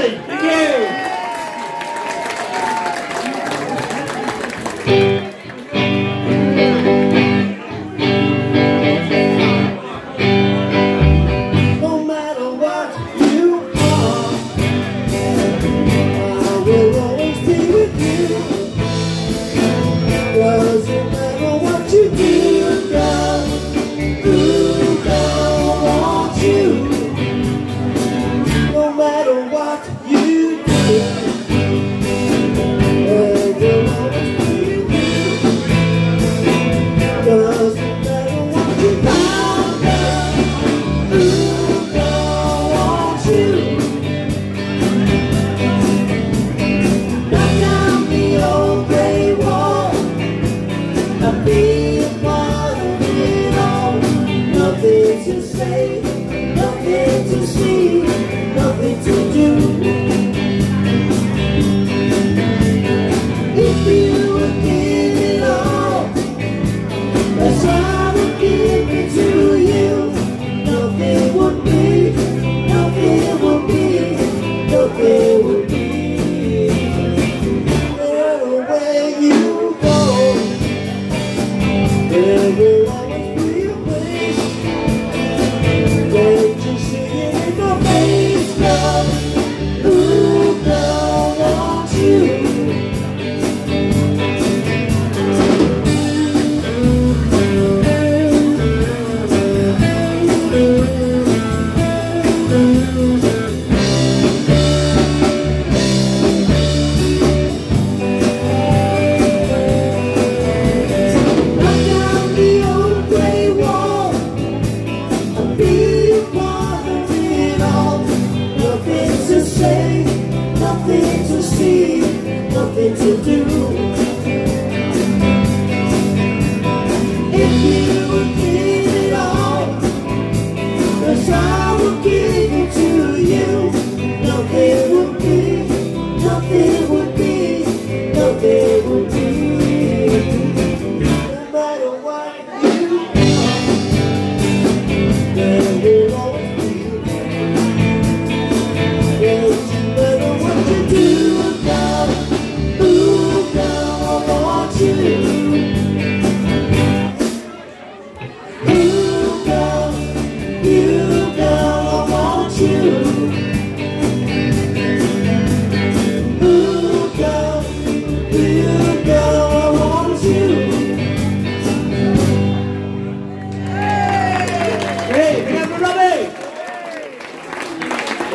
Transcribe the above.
Thank you. What you Nothing to do. Hey, hey.